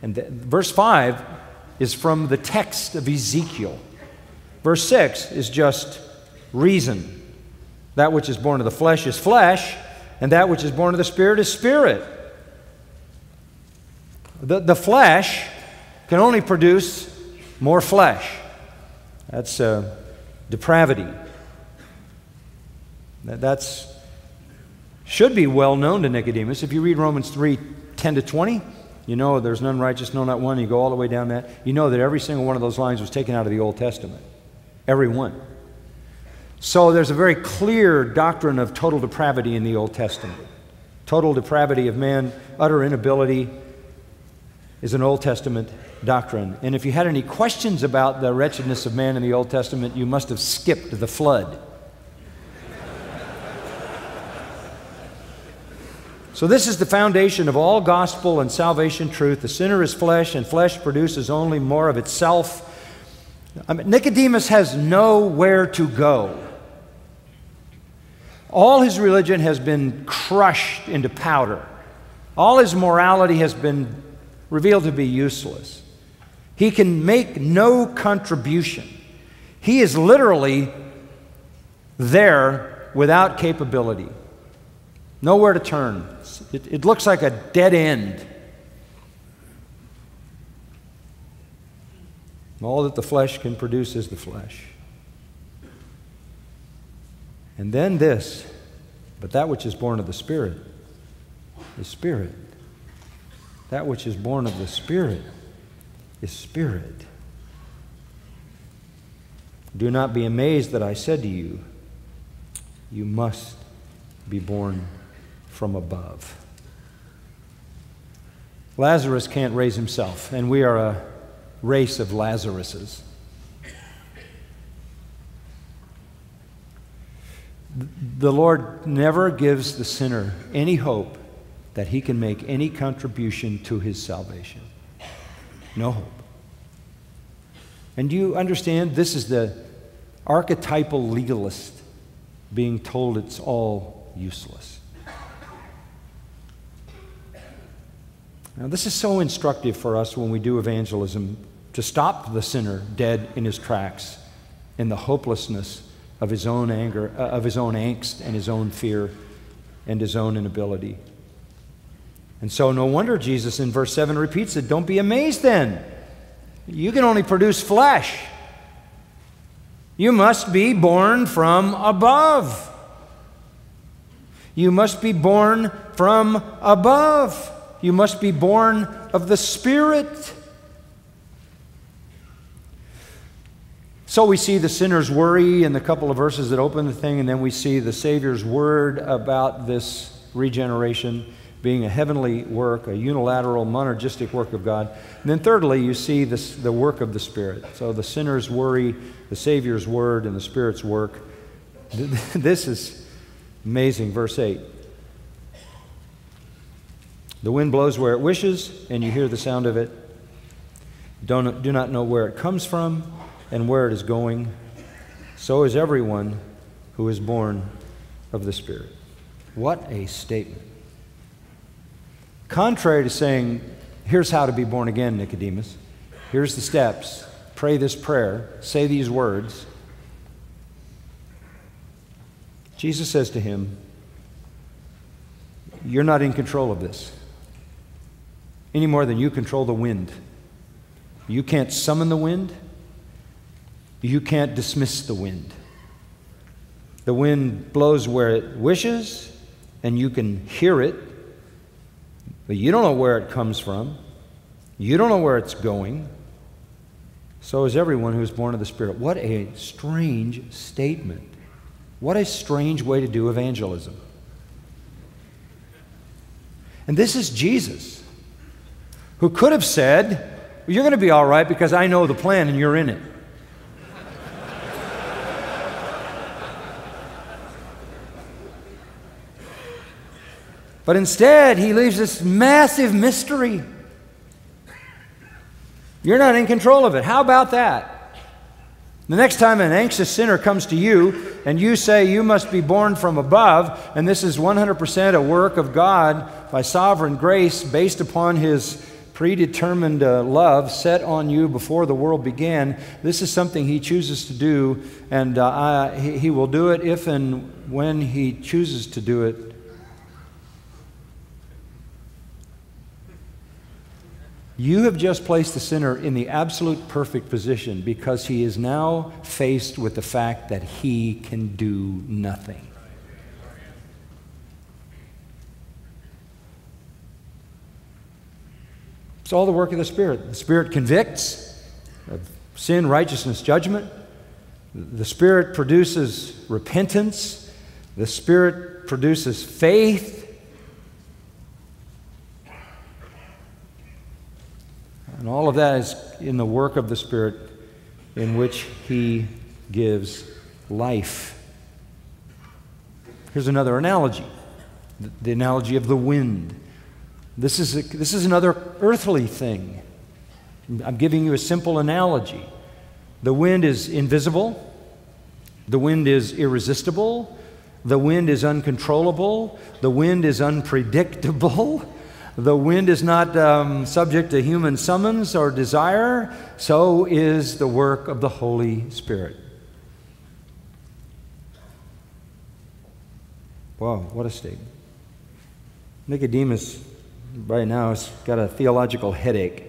And the, verse 5 is from the text of Ezekiel. Verse 6 is just reason. That which is born of the flesh is flesh, and that which is born of the spirit is spirit. The, the flesh can only produce more flesh. That's uh, depravity. That, that's should be well known to Nicodemus. If you read Romans 3 10 to 20, you know there's none righteous, no, not one. You go all the way down that. You know that every single one of those lines was taken out of the Old Testament. Every one. So there's a very clear doctrine of total depravity in the Old Testament. Total depravity of man, utter inability, is an Old Testament doctrine. And if you had any questions about the wretchedness of man in the Old Testament, you must have skipped the flood. So, this is the foundation of all gospel and salvation truth. The sinner is flesh, and flesh produces only more of itself. I mean, Nicodemus has nowhere to go. All his religion has been crushed into powder, all his morality has been revealed to be useless. He can make no contribution. He is literally there without capability, nowhere to turn. It, it looks like a dead end. All that the flesh can produce is the flesh. And then this, but that which is born of the Spirit is Spirit. That which is born of the Spirit is Spirit. Do not be amazed that I said to you, You must be born from above. Lazarus can't raise himself, and we are a race of Lazaruses. The Lord never gives the sinner any hope that he can make any contribution to his salvation. No hope. And do you understand? This is the archetypal legalist being told it's all useless. Now, this is so instructive for us when we do evangelism to stop the sinner dead in his tracks in the hopelessness of his own anger, uh, of his own angst and his own fear and his own inability. And so, no wonder Jesus in verse 7 repeats it Don't be amazed then. You can only produce flesh. You must be born from above. You must be born from above. You must be born of the Spirit. So we see the sinner's worry in the couple of verses that open the thing, and then we see the Savior's word about this regeneration being a heavenly work, a unilateral, monergistic work of God. And then, thirdly, you see this, the work of the Spirit. So the sinner's worry, the Savior's word, and the Spirit's work. This is amazing. Verse 8. The wind blows where it wishes, and you hear the sound of it. Don't, do not know where it comes from and where it is going. So is everyone who is born of the Spirit. What a statement. Contrary to saying, here's how to be born again, Nicodemus, here's the steps, pray this prayer, say these words. Jesus says to him, You're not in control of this any more than you control the wind. You can't summon the wind, you can't dismiss the wind. The wind blows where it wishes, and you can hear it, but you don't know where it comes from. You don't know where it's going. So is everyone who is born of the Spirit. What a strange statement. What a strange way to do evangelism. And this is Jesus, who could have said, well, You're going to be all right because I know the plan and you're in it. But instead, he leaves this massive mystery. You're not in control of it. How about that? The next time an anxious sinner comes to you and you say you must be born from above, and this is 100% a work of God by sovereign grace based upon his predetermined uh, love set on you before the world began, this is something he chooses to do, and uh, I, he, he will do it if and when he chooses to do it. You have just placed the sinner in the absolute perfect position because he is now faced with the fact that he can do nothing. It's all the work of the Spirit. The Spirit convicts of sin, righteousness, judgment. The Spirit produces repentance. The Spirit produces faith. And all of that is in the work of the Spirit in which He gives life. Here's another analogy the analogy of the wind. This is, a, this is another earthly thing. I'm giving you a simple analogy. The wind is invisible, the wind is irresistible, the wind is uncontrollable, the wind is unpredictable. The wind is not um, subject to human summons or desire, so is the work of the Holy Spirit. Wow, what a statement. Nicodemus, right now, it's got a theological headache.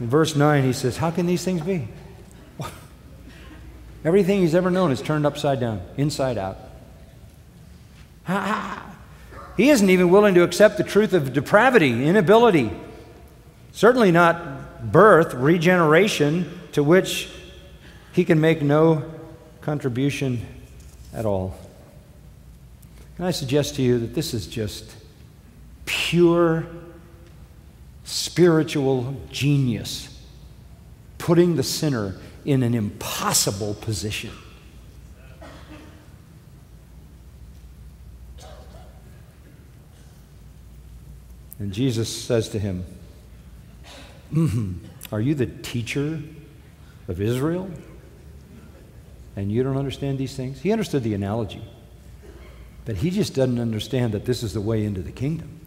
In verse 9, he says, How can these things be? Everything he's ever known is turned upside down, inside out. He isn't even willing to accept the truth of depravity, inability. Certainly not birth, regeneration, to which he can make no contribution at all. Can I suggest to you that this is just pure spiritual genius, putting the sinner in an impossible position? And Jesus says to him, mm-hmm, Are you the teacher of Israel? And you don't understand these things? He understood the analogy, but he just doesn't understand that this is the way into the kingdom.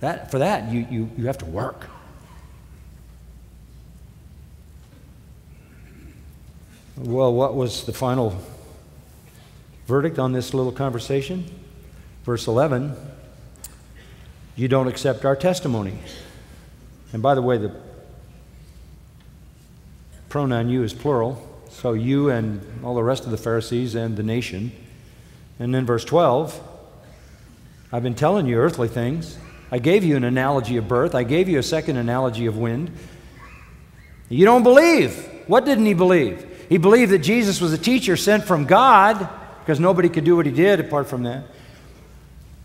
That, for that, you, you, you have to work. Well, what was the final verdict on this little conversation? Verse 11 you don't accept our testimony. And by the way, the pronoun you is plural, so you and all the rest of the Pharisees and the nation. And then verse 12, I've been telling you earthly things. I gave you an analogy of birth, I gave you a second analogy of wind. You don't believe. What didn't he believe? He believed that Jesus was a teacher sent from God, because nobody could do what he did apart from that.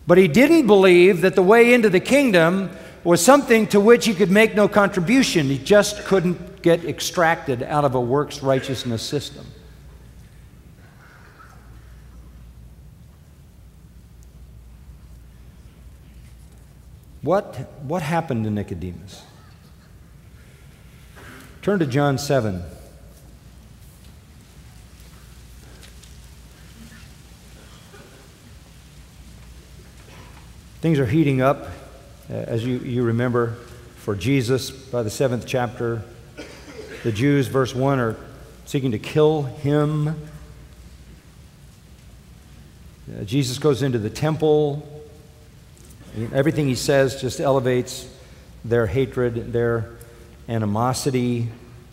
But he didn't believe that the way into the kingdom was something to which he could make no contribution. He just couldn't get extracted out of a works righteousness system. What, what happened to Nicodemus? Turn to John 7. Things are heating up, uh, as you, you remember, for Jesus by the seventh chapter. The Jews, verse 1, are seeking to kill him. Uh, Jesus goes into the temple. Everything he says just elevates their hatred, their animosity.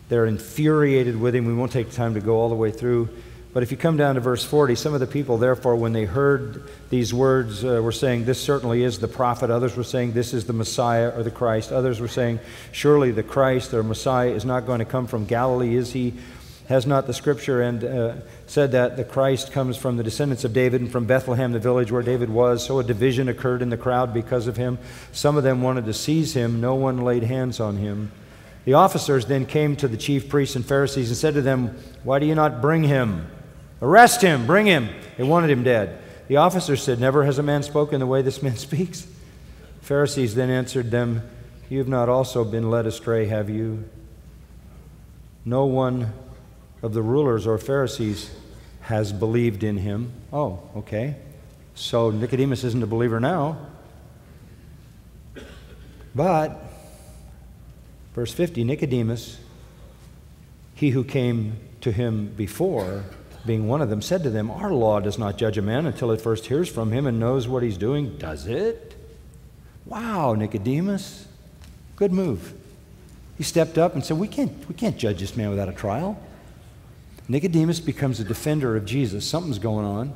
They're infuriated with him. We won't take time to go all the way through But if you come down to verse 40, some of the people, therefore, when they heard these words, uh, were saying, This certainly is the prophet. Others were saying, This is the Messiah or the Christ. Others were saying, Surely the Christ or Messiah is not going to come from Galilee, is he? Has not the scripture and uh, said that the Christ comes from the descendants of David and from Bethlehem, the village where David was? So a division occurred in the crowd because of him. Some of them wanted to seize him. No one laid hands on him. The officers then came to the chief priests and Pharisees and said to them, Why do you not bring him? Arrest him, bring him. They wanted him dead. The officers said, Never has a man spoken the way this man speaks. Pharisees then answered them, You have not also been led astray, have you? No one of the rulers or Pharisees has believed in him. Oh, okay. So Nicodemus isn't a believer now. But, verse 50 Nicodemus, he who came to him before, being one of them, said to them, Our law does not judge a man until it first hears from him and knows what he's doing. Does it? Wow, Nicodemus. Good move. He stepped up and said, We can't, we can't judge this man without a trial. Nicodemus becomes a defender of Jesus. Something's going on.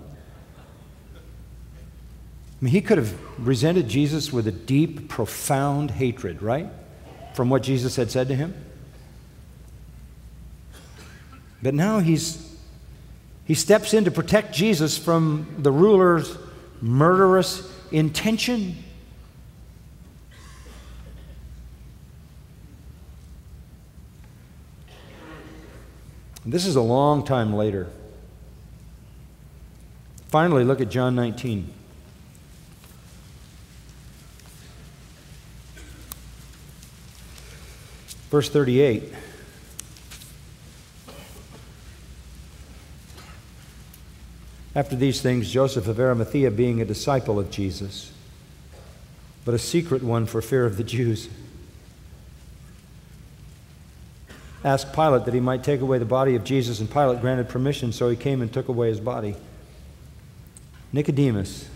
I mean, he could have resented Jesus with a deep, profound hatred, right? From what Jesus had said to him. But now he's he steps in to protect Jesus from the ruler's murderous intention. This is a long time later. Finally, look at John 19. Verse 38. After these things, Joseph of Arimathea, being a disciple of Jesus, but a secret one for fear of the Jews, asked Pilate that he might take away the body of Jesus, and Pilate granted permission, so he came and took away his body. Nicodemus,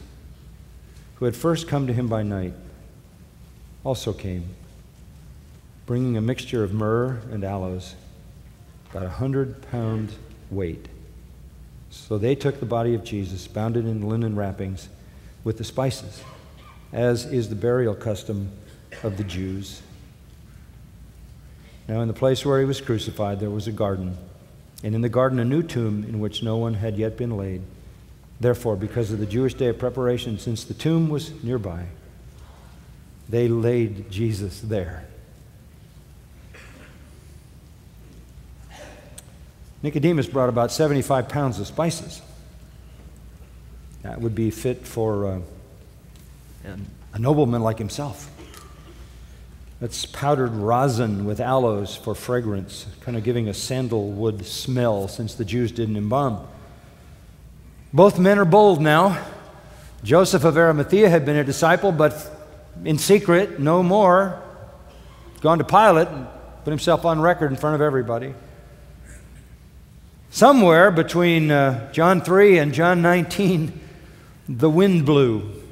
who had first come to him by night, also came, bringing a mixture of myrrh and aloes, about a hundred pound weight. So they took the body of Jesus, bound it in linen wrappings with the spices, as is the burial custom of the Jews. Now, in the place where he was crucified, there was a garden, and in the garden, a new tomb in which no one had yet been laid. Therefore, because of the Jewish day of preparation, since the tomb was nearby, they laid Jesus there. Nicodemus brought about 75 pounds of spices. That would be fit for uh, a nobleman like himself. That's powdered resin with aloes for fragrance, kind of giving a sandalwood smell since the Jews didn't embalm. Both men are bold now. Joseph of Arimathea had been a disciple, but in secret, no more. Gone to Pilate and put himself on record in front of everybody. Somewhere between uh, John 3 and John 19, the wind blew.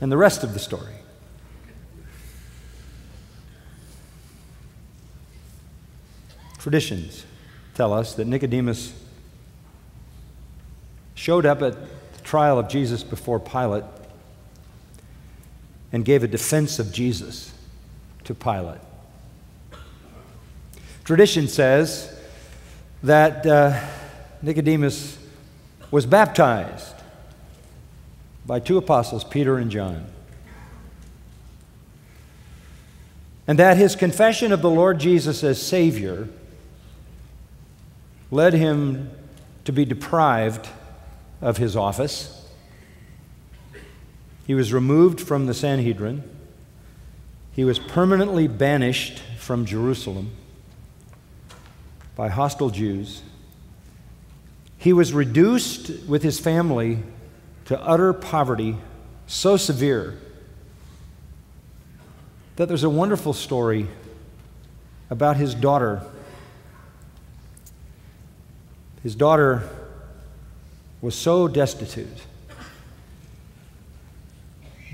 And the rest of the story. Traditions tell us that Nicodemus showed up at the trial of Jesus before Pilate and gave a defense of Jesus to Pilate. Tradition says that uh, Nicodemus was baptized by two apostles, Peter and John. And that his confession of the Lord Jesus as Savior led him to be deprived of his office. He was removed from the Sanhedrin. He was permanently banished from Jerusalem by hostile Jews. He was reduced with his family to utter poverty so severe that there's a wonderful story about his daughter. His daughter was so destitute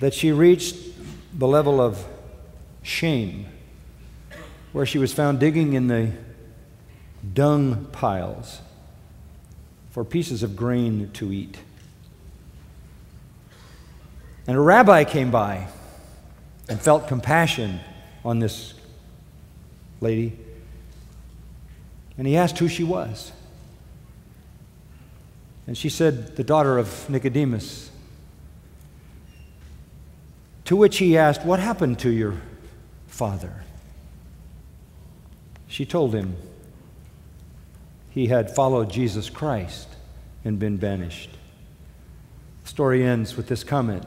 that she reached the level of shame, where she was found digging in the dung piles for pieces of grain to eat. And a rabbi came by and felt compassion on this lady. And he asked who she was. And she said, The daughter of Nicodemus. To which he asked, What happened to your father? She told him he had followed Jesus Christ and been banished. The story ends with this comment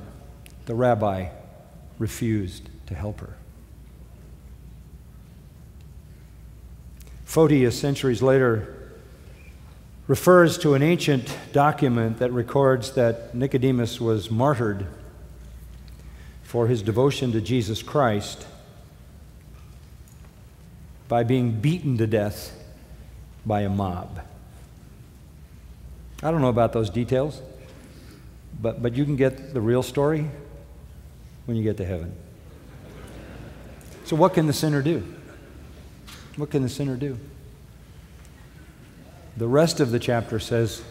the rabbi refused to help her. Photius, centuries later, refers to an ancient document that records that Nicodemus was martyred for his devotion to Jesus Christ by being beaten to death by a mob. I don't know about those details, but, but you can get the real story when you get to heaven. So, what can the sinner do? What can the sinner do? The rest of the chapter says,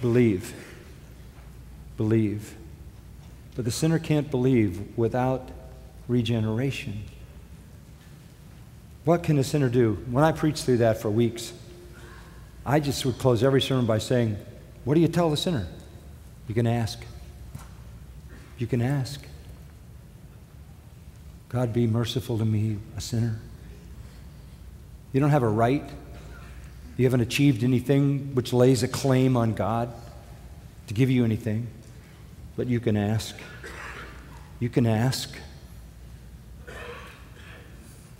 believe. Believe. But the sinner can't believe without regeneration. What can a sinner do? When I preached through that for weeks, I just would close every sermon by saying, What do you tell the sinner? You can ask. You can ask. God, be merciful to me, a sinner. You don't have a right you haven't achieved anything which lays a claim on God to give you anything, but you can ask. You can ask.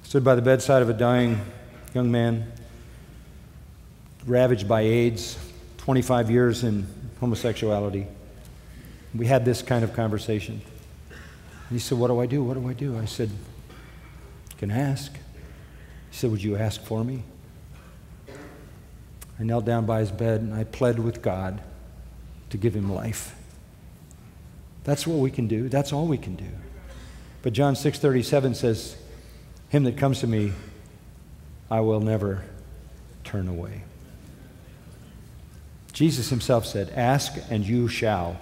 Stood by the bedside of a dying young man, ravaged by AIDS, 25 years in homosexuality. We had this kind of conversation. He said, What do I do? What do I do? I said, You can ask. He said, Would you ask for me? I knelt down by his bed and I pled with God to give him life. That's what we can do. That's all we can do. But John 6:37 says, "Him that comes to me, I will never turn away." Jesus himself said, "Ask and you shall